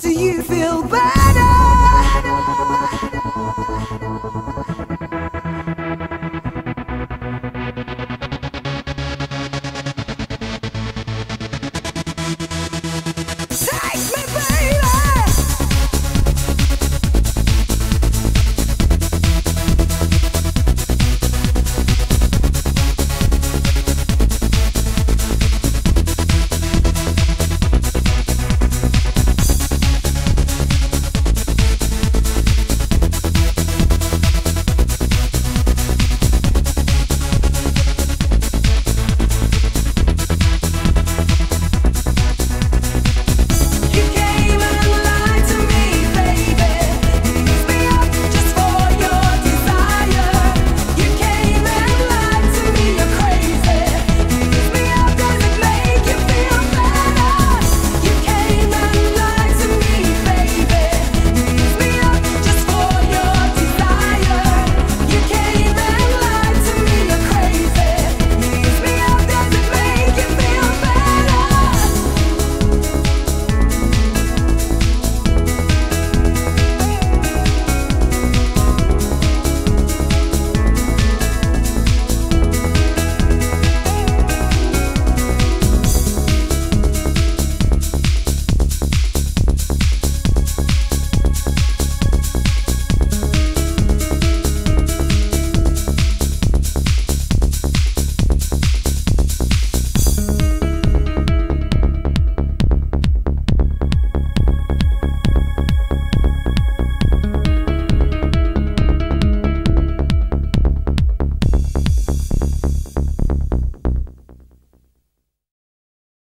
Do you feel better?